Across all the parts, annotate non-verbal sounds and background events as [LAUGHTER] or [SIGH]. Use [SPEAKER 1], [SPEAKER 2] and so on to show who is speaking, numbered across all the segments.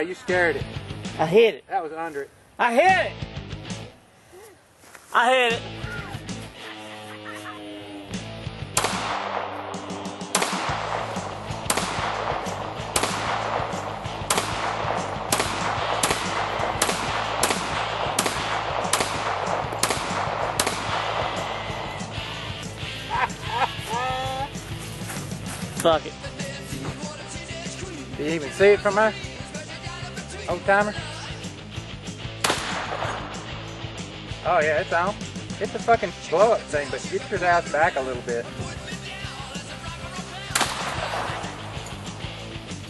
[SPEAKER 1] You scared it.
[SPEAKER 2] I hit it.
[SPEAKER 1] That was under it.
[SPEAKER 2] I hit it. I hit it. Fuck it.
[SPEAKER 1] Do you even see it from there? Old timer? Oh yeah, it's on. It's the fucking blow up thing, but get your ass back a little bit.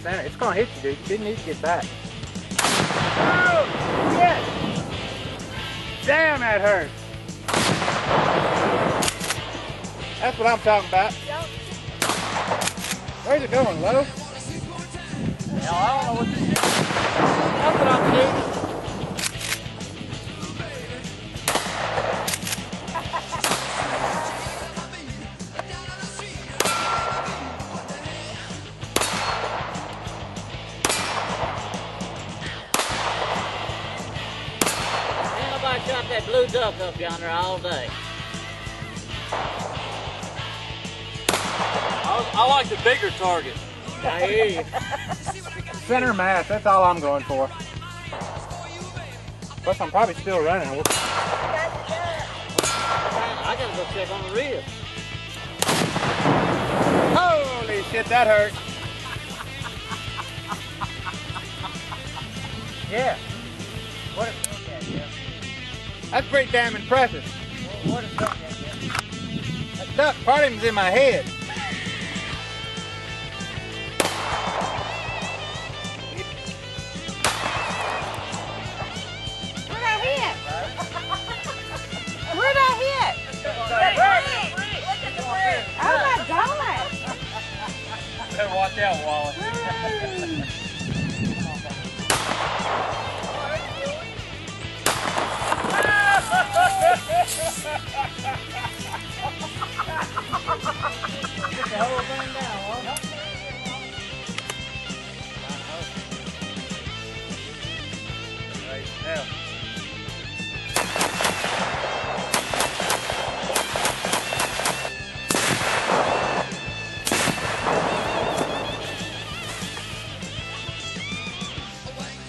[SPEAKER 1] Santa, it's gonna hit you, dude. You didn't need to get back. Oh, shit! Damn, that hurt. That's what I'm talking about. Where's it going, low?
[SPEAKER 2] Hell, I don't know what this is. That's what I'm doing. Ain't nobody shot that blue duck up yonder all day.
[SPEAKER 3] I, I like the bigger target.
[SPEAKER 2] I hear you.
[SPEAKER 1] Center mass, that's all I'm going for. Plus, I'm probably still running.
[SPEAKER 2] I gotta go check on the rib.
[SPEAKER 1] Holy shit, that hurt. yeah. What a, That's pretty damn impressive.
[SPEAKER 2] What is that? Jeff?
[SPEAKER 1] That duck part of him's in my head.
[SPEAKER 3] Watch out, Wally.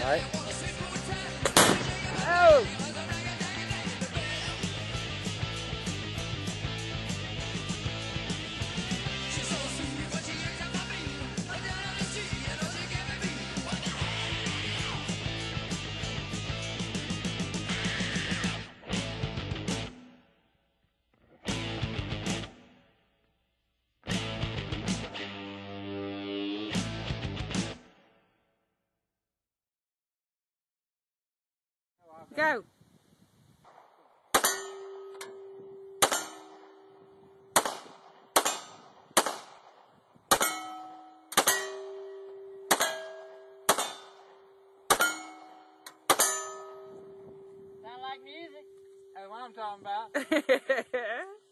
[SPEAKER 1] Right. Oh!
[SPEAKER 4] Go.
[SPEAKER 2] Sound like music? [LAUGHS]
[SPEAKER 1] That's what I'm talking about. [LAUGHS]